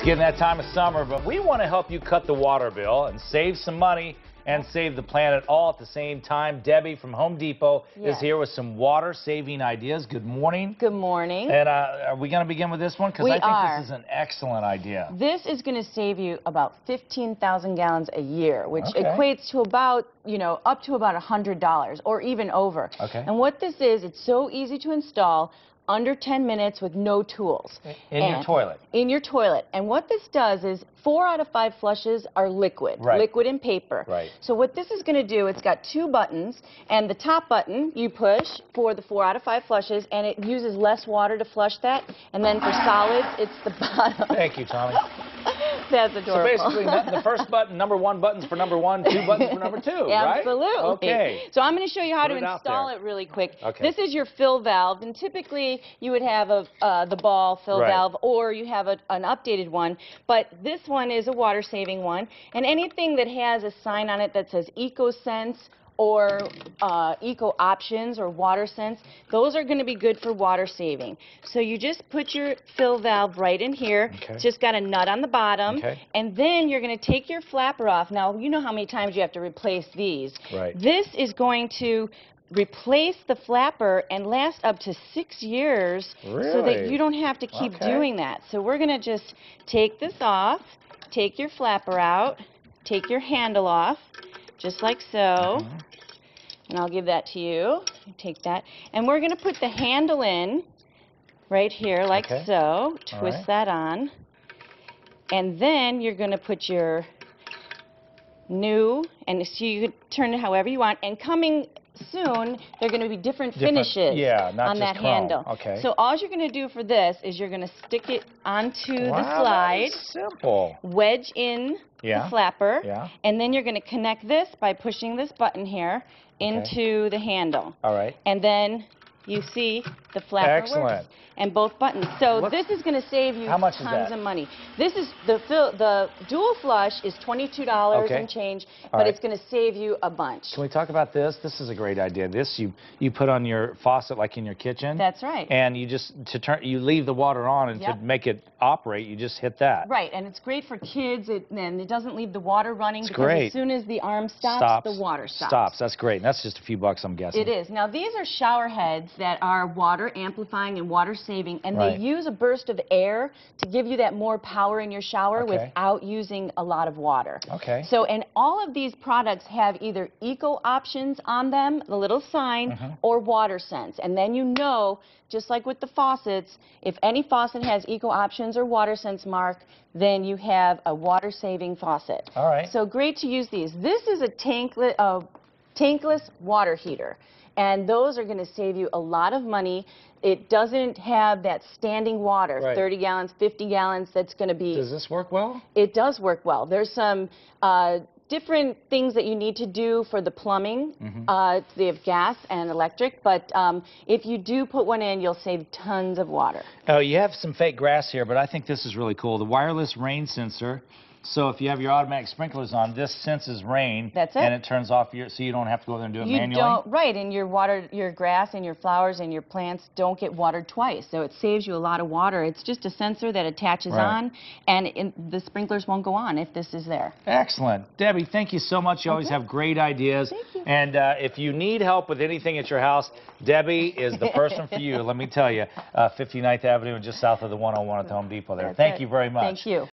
It's getting that time of summer, but we want to help you cut the water bill and save some money and save the planet all at the same time. Debbie from Home Depot Yes. is here with some water-saving ideas. Good morning. Good morning. And uh, are we going to begin with this one? Because I think are. this is an excellent idea. This is going to save you about 15,000 gallons a year, which Okay. equates to about, you know, up to about $100 or even over. Okay. And what this is, it's so easy to install, under 10 minutes with no tools. In your toilet. In your toilet. And what this does is four out of five flushes are liquid, Right. liquid and paper. Right. So what this is going to do, it's got two buttons, and the top button you push for the four out of five flushes, and it uses less water to flush that. And then for solids, it's the bottom. Thank you, Tommy. That's So basically, the first button, number one button's for number one, two buttons for number two, right? Absolutely. Okay. So I'm going to show you how Put to it install it really quick. Okay. This is your fill valve, and typically you would have a uh, the ball fill Right. valve, or you have a, an updated one. But this one is a water-saving one, and anything that has a sign on it that says EcoSense or uh, Eco Options or Water Sense, those are going to be good for water saving. So you just put your fill valve right in here. Okay. It's just got a nut on the bottom. Okay. And then you're going to take your flapper off. Now, you know how many times you have to replace these. Right. This is going to replace the flapper and last up to six years so that you don't have to keep Okay. doing that. So we're going to just take this off, take your flapper out, take your handle off, just like so. Mhm. And I'll give that to you. Take that. And we're going to put the handle in right here like Okay. so. Twist right. that on. And then you're going to put your new, and so you can turn it however you want. And coming soon, they're going to be different, Different- finishes yeah, on that chrome. handle. Okay. So all you're going to do for this is you're going to stick it onto Wow, the slide, simple. wedge in Yeah. the flapper, Yeah. and then you're going to connect this by pushing this button here into the handle. All right. And then you see the flapper Excellent. works. And both buttons. So What's- this is going to save you How much is tons of money. This is the the dual flush is $22 Okay. and change, All but right. it's going to save you a bunch. Can we talk about this? This is a great idea. This you you put on your faucet like in your kitchen. That's right. And you just to turn you leave the water on and Yep. to make it operate, you just hit that. Right, and it's great for kids, it, and it doesn't leave the water running It's because great. as soon as the arm stops, Stops. the water stops. Stops. That's great. And that's just a few bucks, I'm guessing. It is. Now, these are shower heads that are water amplifying and water saving, and Right. they use a burst of air to give you that more power in your shower Okay. without using a lot of water. Okay. So, and all of these products have either eco options on them, the little sign, Mhm. or water sense. And then you know, just like with the faucets, if any faucet has eco options or water sense mark, then you have a water saving faucet. All right. So great to use these. This is a tanklet, uh, tankless water heater, and those are going to save you a lot of money. It doesn't have that standing water, Right. 30 gallons, 50 gallons. That's going to be. Does this work well? It does work well. There's some uh, different things that you need to do for the plumbing. Mhm. Uh, they have gas and electric, but um, if you do put one in, you'll save tons of water. Oh, you have some fake grass here, but I think this is really cool. The wireless rain sensor. So if you have your automatic sprinklers on, this senses rain. That's it. And it turns off your, so you don't have to go there and do it You manually. don't right, and your water, your grass and your flowers and your plants don't get watered twice, so it saves you a lot of water. It's just a sensor that attaches Right. on, and in, the sprinklers won't go on if this is there. Excellent. Debbie, thank you so much. You always Okay. have great ideas. Thank you. And uh, if you need help with anything at your house, Debbie is the person for you. Let me tell you, uh, 59th Avenue and just south of the 101 at the Home Depot there. That's Thank it. you very much. Thank you.